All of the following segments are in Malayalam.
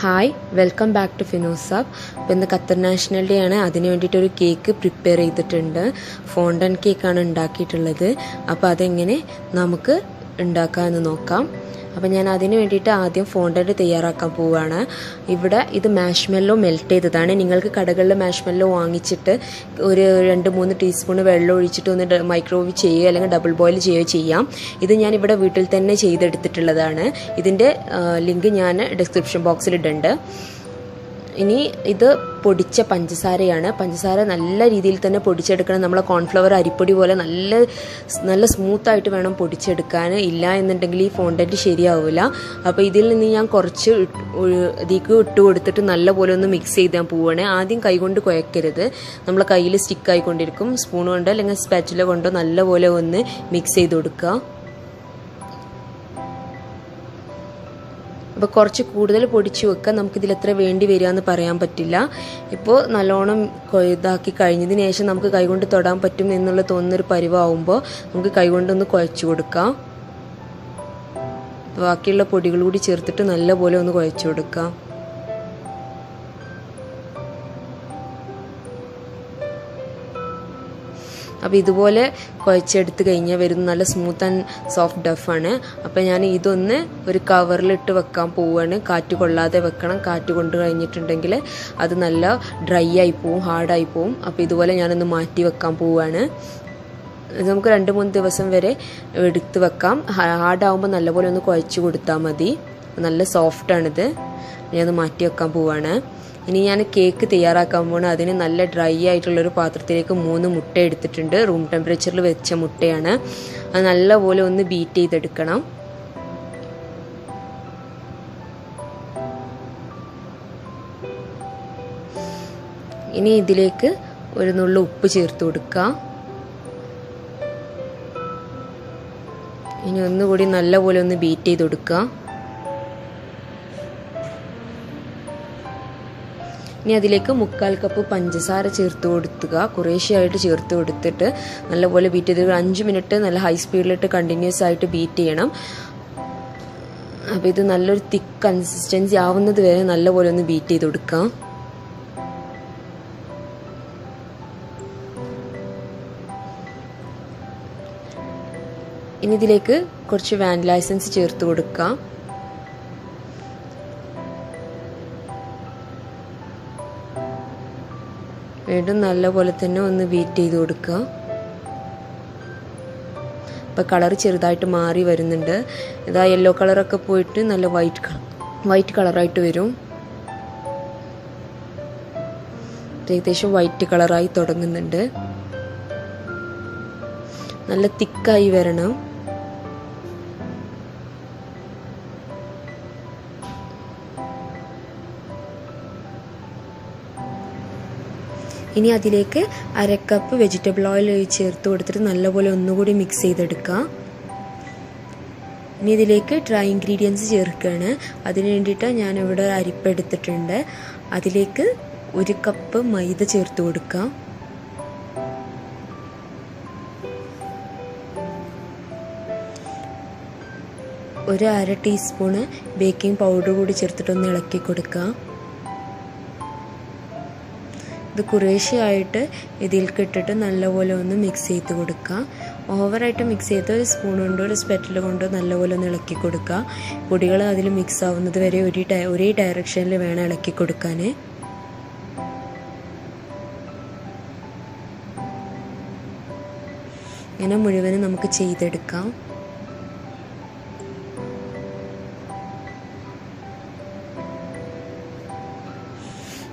ഹായ് വെൽക്കം ബാക്ക് ടു ഫിനോസാബ് അപ്പോൾ ഇന്ന് ഖത്തർ നാഷണൽ ഡേ ആണ്. അതിന് വേണ്ടിയിട്ട് ഒരു കേക്ക് പ്രിപ്പയർ ചെയ്തിട്ടുണ്ട്. ഫോണ്ടൻ കേക്കാണ് ഉണ്ടാക്കിയിട്ടുള്ളത്. അപ്പോൾ അതെങ്ങനെ നമുക്ക് ഉണ്ടാക്കാമെന്ന് നോക്കാം. അപ്പോൾ ഞാൻ അതിന് വേണ്ടിയിട്ട് ആദ്യം ഫോണ്ടന്റ് തയ്യാറാക്കാൻ പോവുകയാണ് ഇവിടെ ഇത് മാഷ്മെല്ലോ മെൽറ്റ് ചെയ്തതാണ്. നിങ്ങൾക്ക് കടകളിൽ മാഷ്മെല്ലോ വാങ്ങിച്ചിട്ട് ഒരു രണ്ട് മൂന്ന് ടീസ്പൂൺ വെള്ളം ഒഴിച്ചിട്ട് ഒന്ന് മൈക്രോവേവ് ചെയ്യുകയോ അല്ലെങ്കിൽ ഡബിൾ ബോയിൽ ചെയ്യുകയോ ചെയ്യാം. ഇത് ഞാൻ ഇവിടെ വീട്ടിൽ തന്നെ ചെയ്തെടുത്തിട്ടുള്ളതാണ്. ഇതിന്റെ ലിങ്ക് ഞാൻ ഡിസ്ക്രിപ്ഷൻ ബോക്സിൽ ഇടുന്നുണ്ട്. ഇനി ഇത് പൊടിച്ച പഞ്ചസാരയാണ്. പഞ്ചസാര നല്ല രീതിയിൽ തന്നെ പൊടിച്ചെടുക്കണം. നമ്മളെ കോൺഫ്ലവർ അരിപ്പൊടി പോലെ നല്ല നല്ല സ്മൂത്തായിട്ട് വേണം പൊടിച്ചെടുക്കാൻ ഇല്ല എന്നുണ്ടെങ്കിൽ ഈ ഫോണ്ടന്റ് ശരിയാവില്ല അപ്പോൾ ഇതിൽ നിന്ന് ഞാൻ കുറച്ച് ഇതിക്ക് ഇട്ട് കൊടുത്തിട്ട് നല്ലപോലെ ഒന്ന് മിക്സ് ചെയ്താൽ പോവുകയാണ് ആദ്യം കൈകൊണ്ട് കുഴക്കരുത്. നമ്മളെ കയ്യിൽ സ്റ്റിക്കായിക്കൊണ്ടിരിക്കും സ്പൂൺ കൊണ്ടോ അല്ലെങ്കിൽ സ്പാച്ചില കൊണ്ടോ നല്ലപോലെ ഒന്ന് മിക്സ് ചെയ്ത് കൊടുക്കുക. അപ്പോൾ കുറച്ച് കൂടുതൽ പൊടിച്ച് വെക്കുക നമുക്കിതിൽ എത്ര വേണ്ടി വരിക എന്ന് പറയാൻ പറ്റില്ല. ഇപ്പോൾ നല്ലോണം ഇതാക്കി കഴിഞ്ഞതിന് ശേഷം നമുക്ക് കൈകൊണ്ട് തൊടാൻ പറ്റും എന്നുള്ള തോന്നുന്നൊരു പരിവാകുമ്പോൾ നമുക്ക് കൈകൊണ്ടൊന്ന് കുഴച്ച് കൊടുക്കാം. ബാക്കിയുള്ള പൊടികൾ കൂടി ചേർത്തിട്ട് നല്ലപോലെ ഒന്ന് കുഴച്ച് കൊടുക്കാം. അപ്പോൾ ഇതുപോലെ കുഴച്ചെടുത്ത് കഴിഞ്ഞാൽ വരുന്ന നല്ല സ്മൂത്ത് ആൻഡ് സോഫ്റ്റ് ഡഫാണ് അപ്പോൾ ഞാൻ ഇതൊന്ന് ഒരു കവറിലിട്ട് വെക്കാൻ പോവുകയാണ് കാറ്റ് കൊള്ളാതെ വെക്കണം. കാറ്റ് കൊണ്ട് കഴിഞ്ഞിട്ടുണ്ടെങ്കിൽ അത് നല്ല ഡ്രൈ ആയി പോവും ഹാർഡായി പോവും. അപ്പോൾ ഇതുപോലെ ഞാനൊന്ന് മാറ്റി വെക്കാൻ പോവുകയാണ് നമുക്ക് രണ്ട് മൂന്ന് ദിവസം വരെ എടുത്ത് വെക്കാം. ഹാർഡാവുമ്പോൾ നല്ലപോലെ ഒന്ന് കുഴച്ച് കൊടുത്താൽ മതി. നല്ല സോഫ്റ്റാണിത് ഞാനത് മാറ്റി വെക്കാൻ പോവാണ്. ഇനി ഞാൻ കേക്ക് തയ്യാറാക്കാൻ പോകണം അതിന് നല്ല ഡ്രൈ ആയിട്ടുള്ളൊരു പാത്രത്തിലേക്ക് മൂന്ന് മുട്ട എടുത്തിട്ടുണ്ട്. റൂം ടെമ്പറേച്ചറിൽ വെച്ച മുട്ടയാണ്. അത് നല്ലപോലെ ഒന്ന് ബീറ്റ് ചെയ്തെടുക്കണം. ഇനി ഇതിലേക്ക് ഒരു നുള്ള ഉപ്പ് ചേർത്ത് കൊടുക്കാം. ഇനി ഒന്നുകൂടി നല്ലപോലെ ഒന്ന് ബീറ്റ് ചെയ്ത് കൊടുക്കുക ഇനി അതിലേക്ക് മുക്കാൽ കപ്പ് പഞ്ചസാര ചേർത്ത് കൊടുക്കുക കുറേശ്ശെയായിട്ട് ചേർത്ത് കൊടുത്തിട്ട് നല്ലപോലെ ബീറ്റ് ചെയ്ത് അഞ്ച് മിനിറ്റ് നല്ല ഹൈ സ്പീഡിലിട്ട് കണ്ടിന്യൂസ് ആയിട്ട് ബീറ്റ് ചെയ്യണം. അപ്പോൾ ഇത് നല്ലൊരു തിക്ക് കൺസിസ്റ്റൻസി ആവുന്നത് വരെ നല്ലപോലെ ഒന്ന് ബീറ്റ് ചെയ്ത് കൊടുക്കാം. ഇനി ഇതിലേക്ക് കുറച്ച് വാനില എസൻസ് ചേർത്ത് കൊടുക്കാം. വീണ്ടും നല്ലപോലെ തന്നെ ഒന്ന് ബീറ്റ് ചെയ്ത് കൊടുക്കുക. ഇപ്പം കളർ ചെറുതായിട്ട് മാറി വരുന്നുണ്ട്. ഇതാ യെല്ലോ കളറൊക്കെ പോയിട്ട് നല്ല വൈറ്റ് കളർ വൈറ്റ് കളറായിട്ട് വരും. ഏകദേശം വൈറ്റ് കളറായി തുടങ്ങുന്നുണ്ട്. നല്ല തിക്കായി വരണം. ഇനി അതിലേക്ക് അരക്കപ്പ് വെജിറ്റബിൾ ഓയിൽ ചേർത്ത് കൊടുത്തിട്ട് നല്ലപോലെ ഒന്നുകൂടി മിക്സ് ചെയ്തെടുക്കുക. ഇനി ഇതിലേക്ക് ഡ്രൈ ഇൻഗ്രീഡിയൻസ് ചേർക്കുകയാണ്. അതിന് വേണ്ടിയിട്ട് ഞാനിവിടെ അരിപ്പ് എടുത്തിട്ടുണ്ട്. അതിലേക്ക് ഒരു കപ്പ് മൈദ ചേർത്ത് കൊടുക്കുക. ഒരു അര ടീസ്പൂണ് ബേക്കിംഗ് പൗഡർ കൂടി ചേർത്തിട്ടൊന്ന് ഇളക്കി കൊടുക്കുക. ഇത് കുറേശ്ശെയായിട്ട് ഇതിലേക്ക് ഇട്ടിട്ട് നല്ലപോലെ ഒന്ന് മിക്സ് ചെയ്ത് കൊടുക്കുക. ഓവറായിട്ട് മിക്സ് ചെയ്ത് ഒരു സ്പൂൺ കൊണ്ടോ ഒരു സ്പെറ്റൽ കൊണ്ടോ നല്ലപോലെ ഒന്ന് ഇളക്കി കൊടുക്കുക. പൊടികൾ അതിൽ മിക്സ് ആവുന്നത് വരെ ഒരു ഒരേ ഡയറക്ഷനിൽ വേണം ഇളക്കി കൊടുക്കാൻ ഇങ്ങനെ മുഴുവനും നമുക്ക് ചെയ്തെടുക്കാം.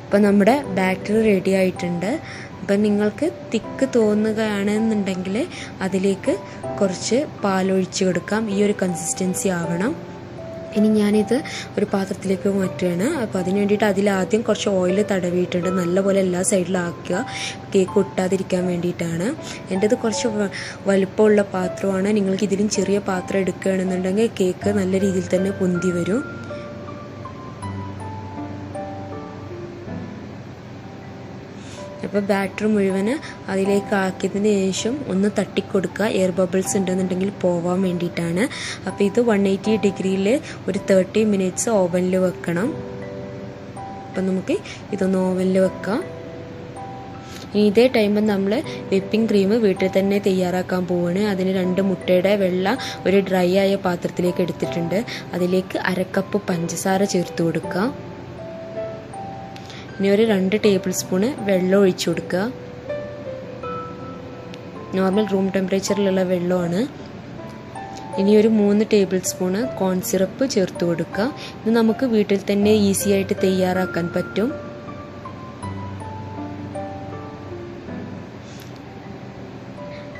ഇപ്പം നമ്മുടെ ബാറ്ററി റെഡി ആയിട്ടുണ്ട്. അപ്പം നിങ്ങൾക്ക് തിക്ക് തോന്നുകയാണെന്നുണ്ടെങ്കിൽ അതിലേക്ക് കുറച്ച് പാലൊഴിച്ച് കൊടുക്കാം. ഈ ഒരു കൺസിസ്റ്റൻസി ആവണം. ഇനി ഞാനിത് ഒരു പാത്രത്തിലേക്ക് മാറ്റുകയാണ്. അപ്പോൾ അതിന് വേണ്ടിയിട്ട് അതിലാദ്യം കുറച്ച് ഓയിൽ തടവിയിട്ടുണ്ട്. നല്ലപോലെ എല്ലാ സൈഡിലും ആക്കുക. കേക്ക് ഒട്ടാതിരിക്കാൻ വേണ്ടിയിട്ടാണ്. എന്റെത് കുറച്ച് വലുപ്പമുള്ള പാത്രമാണ്. നിങ്ങൾക്ക് ഇതിലും ചെറിയ പാത്രം എടുക്കുകയാണെന്നുണ്ടെങ്കിൽ കേക്ക് നല്ല രീതിയിൽ തന്നെ പൊന്തി വരും. അപ്പോൾ ബാറ്റർ മുഴുവൻ അതിലേക്ക് ആക്കിയതിന് ശേഷം ഒന്ന് തട്ടിക്കൊടുക്കുക. എയർ ബബിൾസ് ഉണ്ടെന്നുണ്ടെങ്കിൽ പോവാൻ വേണ്ടിയിട്ടാണ്. അപ്പോൾ ഇത് വൺ എയ്റ്റി ഡിഗ്രിയിൽ ഒരു തേർട്ടി മിനിറ്റ്സ് ഓവനിൽ വെക്കണം. അപ്പം നമുക്ക് ഇതൊന്ന് ഓവനിൽ വെക്കാം. ഇനി ഇതേ ടൈമിൽ നമ്മൾ വിപ്പിംഗ് ക്രീം വീട്ടിൽ തന്നെ തയ്യാറാക്കാൻ പോവാണ്. അതിന് രണ്ട് മുട്ടയുടെ വെള്ള ഒരു ഡ്രൈ ആയ പാത്രത്തിലേക്ക് എടുത്തിട്ടുണ്ട്. അതിലേക്ക് അരക്കപ്പ് പഞ്ചസാര ചേർത്ത് കൊടുക്കുക ഇനി ഒരു രണ്ട് ടേബിൾ സ്പൂണ് വെള്ളം ഒഴിച്ചു കൊടുക്കുക. നോർമൽ റൂം ടെമ്പറേച്ചറിലുള്ള വെള്ളമാണ്. ഇനി ഒരു മൂന്ന് ടേബിൾ സ്പൂണ് കോൺ സിറപ്പ് ചേർത്ത് കൊടുക്കുക. ഇത് നമുക്ക് വീട്ടിൽ തന്നെ ഈസി ആയിട്ട് തയ്യാറാക്കാൻ പറ്റും.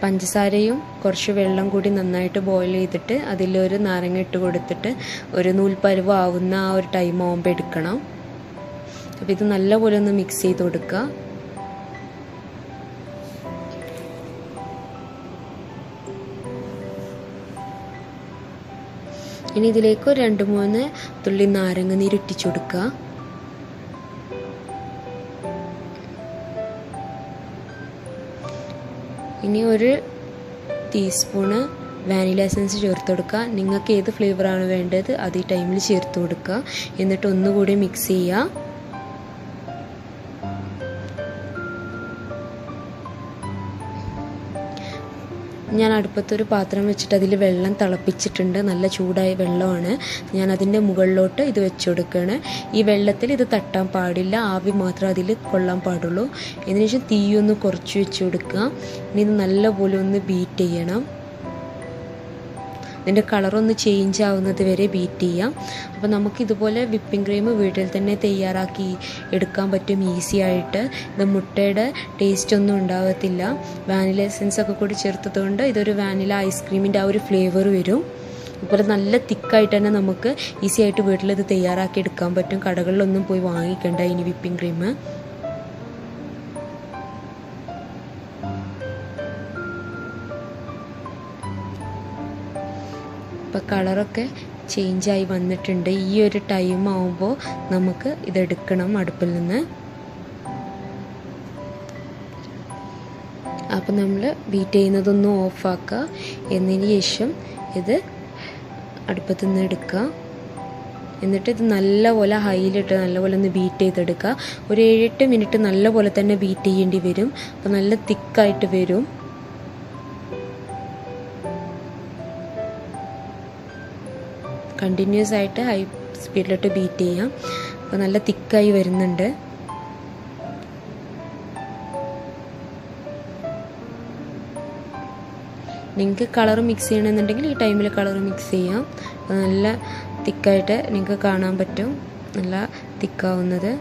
പഞ്ചസാരയും കുറച്ച് വെള്ളം കൂടി നന്നായിട്ട് ബോയിൽ ചെയ്തിട്ട് അതിലൊരു നാരങ്ങ ഇട്ട് കൊടുത്തിട്ട് ഒരു നൂൽപ്പരുവ് ആവുന്ന ആ ഒരു ടൈം ആകുമ്പോൾ എടുക്കണം. അപ്പോൾ ഇത് നല്ലപോലെ ഒന്ന് മിക്സ് ചെയ്ത് കൊടുക്കുക. ഇനി ഇതിലേക്ക് ഒരു രണ്ട് മൂന്ന് തുള്ളി നാരങ്ങ നീര് ഇട്ടിച്ചു കൊടുക്കുക. ഇനി ഒരു ടീസ്പൂണ് വാനില എസൻസ് ചേർത്ത് കൊടുക്കുക. നിങ്ങൾക്ക് ഏത് ഫ്ലേവറാണ് വേണ്ടത് അത് ഈ ടൈമിൽ ചേർത്ത് കൊടുക്കുക. എന്നിട്ട് ഒന്നുകൂടി മിക്സ് ചെയ്യുക. ഞാൻ അടുപ്പത്തൊരു പാത്രം വെച്ചിട്ട് അതിൽ വെള്ളം തിളപ്പിച്ചിട്ടുണ്ട്. നല്ല ചൂടായ വെള്ളമാണ്. ഞാൻ അതിന്റെ മുകളിലോട്ട് ഇത് വെച്ച് കൊടുക്കുകയാണ് ഈ വെള്ളത്തിൽ ഇത് തട്ടാൻ പാടില്ല. ആവി മാത്രം അതിൽ കൊള്ളാൻ പാടുള്ളൂ. അതിനുശേഷം തീയൊന്ന് കുറച്ച് വെച്ച് കൊടുക്കുക ഇനി ഇത് നല്ലപോലെ ഒന്ന് ബീറ്റ് ചെയ്യണം. ഇതിന്റെ കളറൊന്ന് ചേഞ്ച് ആവുന്നത് വരെ ബീറ്റ് ചെയ്യാം. അപ്പോൾ നമുക്ക് ഇതുപോലെ വിപ്പിംഗ് ക്രീം വീട്ടിൽ തന്നെ തയ്യാറാക്കി എടുക്കാൻ പറ്റും ഈസി ആയിട്ട്. ഇത് മുട്ടയുടെ ടേസ്റ്റ് ഒന്നും ഉണ്ടാകത്തില്ല വാനില എസൻസ് ഒക്കെ കൂടി ചേർത്തതുകൊണ്ട് ഇതൊരു വാനില ഐസ്ക്രീമിന്റെ ആ ഒരു ഫ്ലേവർ വരും. അതുപോലെ നല്ല തിക്കായിട്ട് തന്നെ നമുക്ക് ഈസി ആയിട്ട് വീട്ടിൽ ഇത് തയ്യാറാക്കി എടുക്കാൻ പറ്റും. കടകളിലൊന്നും പോയി വാങ്ങിക്കേണ്ട ഇനി വിപ്പിംഗ് ക്രീം ഇപ്പം കളറൊക്കെ ചേഞ്ചായി വന്നിട്ടുണ്ട്. ഈ ഒരു ടൈം ആവുമ്പോൾ നമുക്ക് ഇതെടുക്കണം അടുപ്പിൽ നിന്ന്. അപ്പം നമ്മൾ ബീറ്റ് ചെയ്യുന്നതൊന്ന് ഓഫാക്കുക എന്നതിന് ശേഷം ഇത് അടുപ്പത്തു നിന്ന് എടുക്കുക. എന്നിട്ട് ഇത് നല്ലപോലെ ഹൈയിലിട്ട് നല്ലപോലെ ഒന്ന് ബീറ്റ് ചെയ്തെടുക്കുക. ഒരു ഏഴെട്ട് മിനിറ്റ് നല്ലപോലെ തന്നെ ബീറ്റ് ചെയ്യേണ്ടി വരും. അപ്പോൾ നല്ല തിക്കായിട്ട് വരും. കണ്ടിന്യൂസ് ആയിട്ട് ഹൈ സ്പീഡിലോട്ട് ബീറ്റ് ചെയ്യാം. അപ്പോൾ നല്ല തിക്കായി വരുന്നുണ്ട്. നിങ്ങൾക്ക് കളർ മിക്സ് ചെയ്യണമെന്നുണ്ടെങ്കിൽ ഈ ടൈമിൽ കളർ മിക്സ് ചെയ്യാം. നല്ല തിക്കായിട്ട് നിങ്ങൾക്ക് കാണാൻ പറ്റും. നല്ല തിക്കാവുന്നത്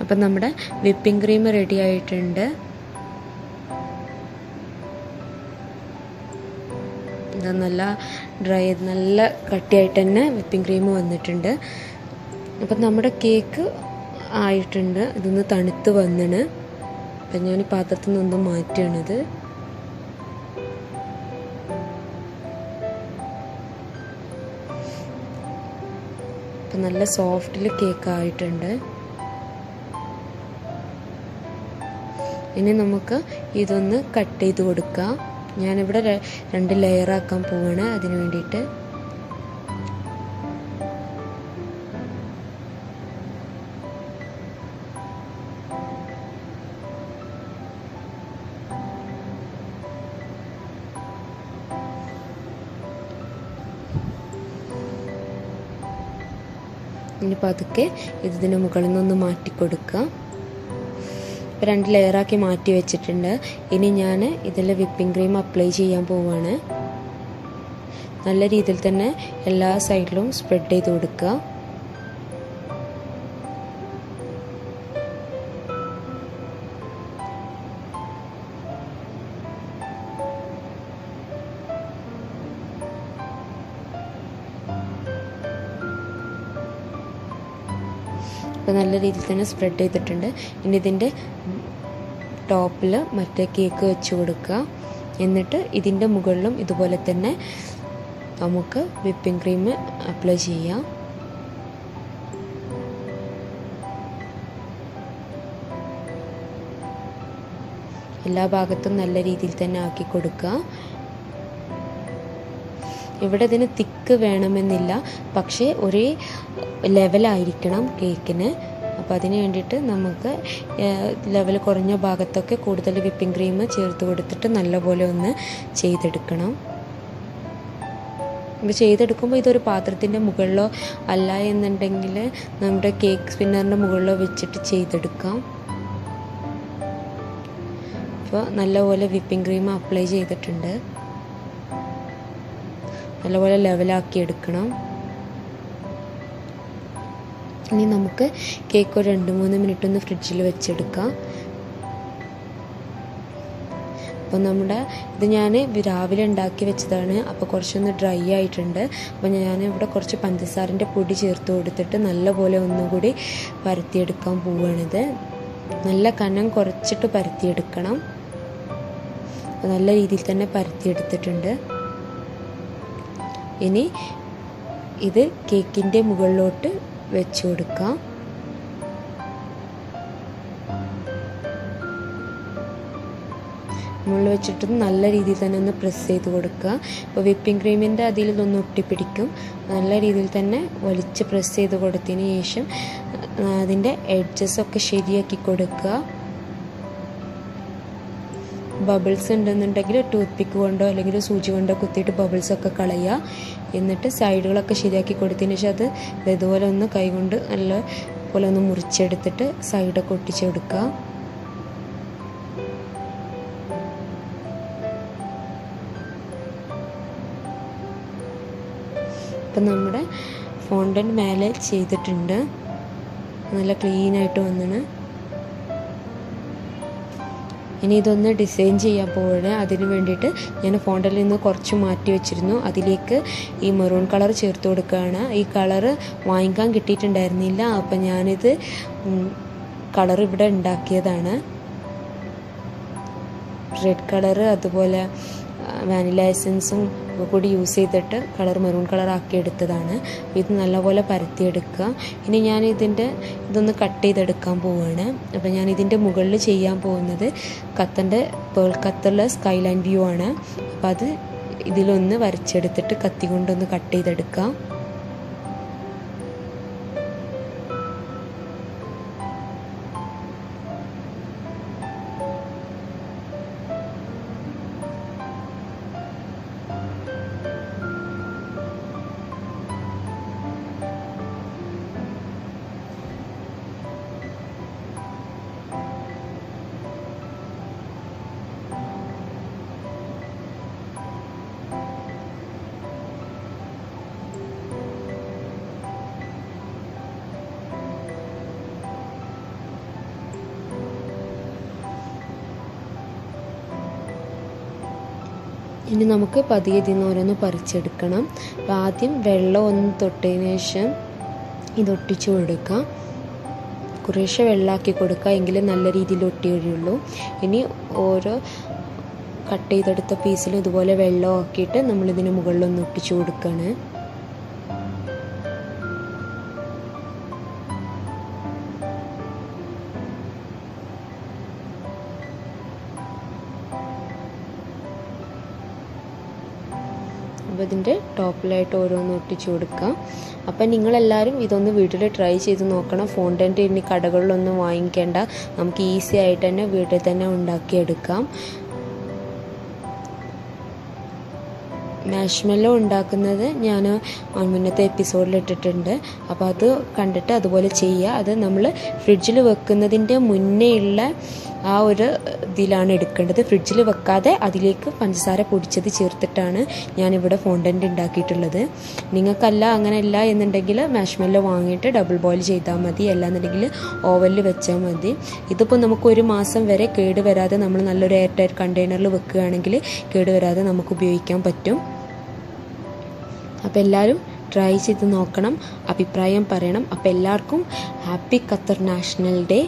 അപ്പം നമ്മുടെ വിപ്പിംഗ് ക്രീം റെഡി ആയിട്ടുണ്ട്. നല്ല ഡ്രൈ നല്ല കട്ടിയായിട്ട് തന്നെ വിപ്പിംഗ് ക്രീം വന്നിട്ടുണ്ട്. അപ്പം നമ്മുടെ കേക്ക് ആയിട്ടുണ്ട്. ഇതൊന്ന് തണുത്ത് വന്നിണ് അപ്പം ഞാൻ പാത്രത്തിൽ നിന്നൊന്ന് മാറ്റുകയാണിത് അപ്പം നല്ല സോഫ്റ്റിൽ കേക്ക് ആയിട്ടുണ്ട്. ഇനി നമുക്ക് ഇതൊന്ന് കട്ട് ചെയ്ത് കൊടുക്കാം. ഞാനിവിടെ രണ്ട് ലെയർ ആക്കാൻ പോവാണ്. അതിന് വേണ്ടിയിട്ട് ഇനി പതുക്കെ ഇതിന് മുകളിൽ നിന്നൊന്ന് മാറ്റി കൊടുക്കുക രണ്ട് ലെയറാക്കി മാറ്റി വെച്ചിട്ടുണ്ട്. ഇനി ഞാൻ ഇതിൽ വിപ്പിംഗ് ക്രീം അപ്ലൈ ചെയ്യാൻ പോവുകയാണ് നല്ല രീതിയിൽ തന്നെ എല്ലാ സൈഡിലും സ്പ്രെഡ് ചെയ്ത് കൊടുക്കുക. അപ്പോൾ നല്ല രീതിയിൽ തന്നെ സ്പ്രെഡ് ചെയ്തിട്ടുണ്ട്. ഇനി ഇതിന്റെ ടോപ്പിൽ മറ്റേ കേക്ക് വെച്ച് കൊടുക്കുക. എന്നിട്ട് ഇതിന്റെ മുകളിലും ഇതുപോലെ തന്നെ നമുക്ക് വിപ്പിംഗ് ക്രീം അപ്ലൈ ചെയ്യാം. എല്ലാ ഭാഗത്തും നല്ല രീതിയിൽ തന്നെ ആക്കി കൊടുക്കുക. ഇവിടെ ഇതിന് തിക്ക് വേണമെന്നില്ല. പക്ഷേ ഒരേ ലെവലായിരിക്കണം കേക്കിന് അപ്പോൾ അതിന് വേണ്ടിയിട്ട് നമുക്ക് ലെവൽ കുറഞ്ഞ ഭാഗത്തൊക്കെ കൂടുതൽ വിപ്പിംഗ് ക്രീം ചേർത്ത് കൊടുത്തിട്ട് നല്ലപോലെ ഒന്ന് ചെയ്തെടുക്കണം. ഇപ്പോൾ ചെയ്തെടുക്കുമ്പോൾ ഇതൊരു പാത്രത്തിന്റെ മുകളിലോ അല്ല എന്നുണ്ടെങ്കിൽ നമ്മുടെ കേക്ക് സ്പിന്നറിന്റെ മുകളിലോ വെച്ചിട്ട് ചെയ്തെടുക്കാം. അപ്പോൾ നല്ലപോലെ വിപ്പിംഗ് ക്രീം അപ്ലൈ ചെയ്തിട്ടുണ്ട്. നല്ലപോലെ ലെവലാക്കി എടുക്കണം. ഇനി നമുക്ക് കേക്ക് ഒരു രണ്ട് മൂന്ന് മിനിറ്റ് ഒന്ന് ഫ്രിഡ്ജിൽ വെച്ചെടുക്കാം. അപ്പോൾ നമ്മുടെ ഇത് ഞാൻ രാവിലെ ഉണ്ടാക്കി വെച്ചതാണ്. അപ്പോൾ കുറച്ചൊന്ന് ഡ്രൈ ആയിട്ടുണ്ട്. അപ്പോൾ ഞാൻ ഇവിടെ കുറച്ച് പഞ്ചസാരന്റെ പൊടി ചേർത്ത് കൊടുത്തിട്ട് നല്ലപോലെ ഒന്നുകൂടി പരത്തിയെടുക്കാൻ പോവുകയാണിത് നല്ല കനം കുറച്ചിട്ട് പരത്തിയെടുക്കണം. നല്ല രീതിയിൽ തന്നെ പരത്തിയെടുത്തിട്ടുണ്ട്. ഇനി ഇത് കേക്കിന്റെ മുകളിലോട്ട് വെച്ച് കൊടുക്കാം. മുകളിൽ വെച്ചിട്ട് നല്ല രീതിയിൽ തന്നെ ഒന്ന് പ്രസ് ചെയ്ത് കൊടുക്കുക. ഇപ്പോൾ വിപ്പിംഗ് ക്രീമിന്റെ അതിൽ ഇതൊന്ന് ഒട്ടിപ്പിടിക്കും. നല്ല രീതിയിൽ തന്നെ വലിച്ച് പ്രസ് ചെയ്ത് കൊടുത്തതിന് ശേഷം അതിന്റെ എഡ്ജസ് ഒക്കെ ശരിയാക്കി കൊടുക്കുക. ബബിൾസ് ഉണ്ടെന്നുണ്ടെങ്കിൽ ടൂത്ത് പിക്ക് കൊണ്ടോ അല്ലെങ്കിൽ സൂചി കൊണ്ടോ കുത്തിയിട്ട് ബബിൾസ് ഒക്കെ കളയുക. എന്നിട്ട് സൈഡുകളൊക്കെ ശരിയാക്കി കൊടുത്തതിന് ശേഷം അത് ഇതുപോലെ ഒന്ന് കൈകൊണ്ട് നല്ല പോലെ ഒന്ന് മുറിച്ചെടുത്തിട്ട് സൈഡൊക്കെ ഒട്ടിച്ചെടുക്കുക. ഇപ്പം നമ്മുടെ ഫോണ്ടൻ മേലെ ചെയ്തിട്ടുണ്ട്. നല്ല ക്ലീനായിട്ട് വന്നിന്. ഇനി ഇതൊന്ന് ഡിസൈൻ ചെയ്യാൻ പോവുകയാണ് അതിന് വേണ്ടിയിട്ട് ഞാൻ ഫോണ്ടിൽ നിന്ന് കുറച്ച് മാറ്റി വെച്ചിരുന്നു. അതിലേക്ക് ഈ മെറൂൺ കളർ ചേർത്ത് കൊടുക്കുകയാണ്. ഈ കളറ് വാങ്ങിക്കാൻ കിട്ടിയിട്ടുണ്ടായിരുന്നില്ല. അപ്പം ഞാനിത് കളർ ഇവിടെ ഉണ്ടാക്കിയതാണ്. റെഡ് കളറ് അതുപോലെ വാനില എസൻസും കൂടി യൂസ് ചെയ്തിട്ട് കളർ മെറൂൺ കളർ ആക്കി എടുത്തതാണ്. ഇത് നല്ലപോലെ പരത്തിയെടുക്കുക. ഇനി ഞാൻ ഇതിന്റെ ഇതൊന്ന് കട്ട് ചെയ്തെടുക്കാൻ പോവുകയാണ് അപ്പോൾ ഞാൻ ഇതിന്റെ മുകളിൽ ചെയ്യാൻ പോകുന്നത് കത്തന്റെ പേൾ കത്തുള്ള സ്കൈ ലൈൻ വ്യൂ ആണ്. അപ്പോൾ അത് ഇതിലൊന്ന് വരച്ചെടുത്തിട്ട് കത്തി കൊണ്ടൊന്ന് കട്ട് ചെയ്തെടുക്കാം. ഇനി നമുക്ക് പതിയെ തിന്ന് ഓരോന്ന് പറിച്ചെടുക്കണം. അപ്പോൾ ആദ്യം വെള്ളം ഒന്ന് തൊട്ടതിന് ശേഷം ഇതൊട്ടിച്ചു കൊടുക്കാം. കുറേശ്ശെ വെള്ളമാക്കി കൊടുക്കുക എങ്കിൽ നല്ല രീതിയിൽ ഒട്ടി ഒഴിയുള്ളൂ ഇനി ഓരോ കട്ട് ചെയ്തെടുത്ത പീസിലും ഇതുപോലെ വെള്ളം ആക്കിയിട്ട് നമ്മളിതിന് മുകളിലൊന്ന് ഒട്ടിച്ചു കൊടുക്കുകയാണ് ടോപ്പിലായിട്ട് ഓരോന്ന് ഒട്ടിച്ചു കൊടുക്കാം അപ്പം നിങ്ങളെല്ലാവരും ഇതൊന്ന് വീട്ടിൽ ട്രൈ ചെയ്ത് നോക്കണം. ഫോണ്ടന്റ് ഇനി കടകളിലൊന്നും വാങ്ങിക്കേണ്ട. നമുക്ക് ഈസി ആയിട്ട് തന്നെ വീട്ടിൽ തന്നെ ഉണ്ടാക്കിയെടുക്കാം. മാഷ്മെല്ലോ ഉണ്ടാക്കുന്നത് ഞാൻ മുന്നത്തെ എപ്പിസോഡിൽ ഇട്ടിട്ടുണ്ട്. അപ്പോൾ അത് കണ്ടിട്ട് അതുപോലെ ചെയ്യുക. അത് നമ്മൾ ഫ്രിഡ്ജിൽ വെക്കുന്നതിന്റെ മുന്നേ ഉള്ള ആ ഒരു ഇതിലാണ് എടുക്കേണ്ടത്. ഫ്രിഡ്ജിൽ വെക്കാതെ അതിലേക്ക് പഞ്ചസാര പൊടിച്ചത് ചേർത്തിട്ടാണ് ഞാനിവിടെ ഫോണ്ടന്റ് ഉണ്ടാക്കിയിട്ടുള്ളത്. നിങ്ങൾക്കല്ല അങ്ങനെയല്ല എന്നുണ്ടെങ്കിൽ മാഷ്മെല്ലോ വാങ്ങിയിട്ട് ഡബിൾ ബോയിൽ ചെയ്താൽ മതി. അല്ല എന്നുണ്ടെങ്കിൽ ഓവനിൽ വെച്ചാൽ മതി. ഇതിപ്പോൾ നമുക്ക് ഒരു മാസം വരെ കേട് വരാതെ നമ്മൾ നല്ലൊരു എയർ ടൈറ്റ് കണ്ടെയ്നറിൽ വെക്കുകയാണെങ്കിൽ കേട് വരാതെ നമുക്ക് ഉപയോഗിക്കാൻ പറ്റും. അപ്പോൾ എല്ലാവരും ട്രൈ ചെയ്ത് നോക്കണം. അഭിപ്രായം പറയണം. അപ്പോൾ എല്ലാവർക്കും ഹാപ്പി ഖത്തർ നാഷണൽ ഡേ